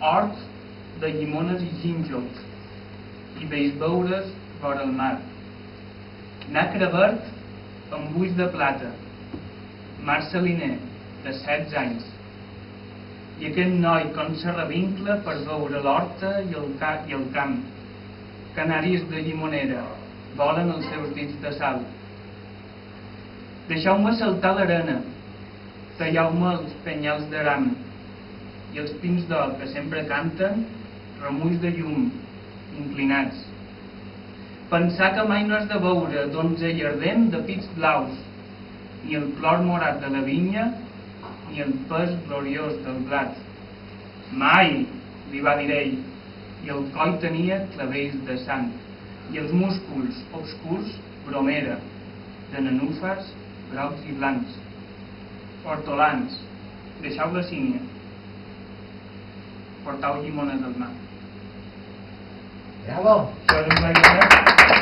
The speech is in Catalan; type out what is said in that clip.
horts de llimones i gínjols, i veig veures vora el mar. Nacre verd amb ulls de plata, mar saliner, de 16 anys. I aquest noi com se revincla per veure l'horta i, el ca i el camp. Canàries de llimonera, volen els seus dits de sal. Deixeu-me saltar l'arena, talleu-me els penyals d'aram i els pins d'or que sempre canten, remulls de llum, inclinats. Pensar que mai no has de veure donzell ardent de pits blaus, ni el clor morat de la vinya, ni el pes gloriós del blat. Mai, li va dir ell, i el coll tenia clavells de sang, i els músculs obscurs bromera, de nenúfars grocs i blancs. Hortolans, deixeu la sínia, portar timones del mar. Bravo. Pues.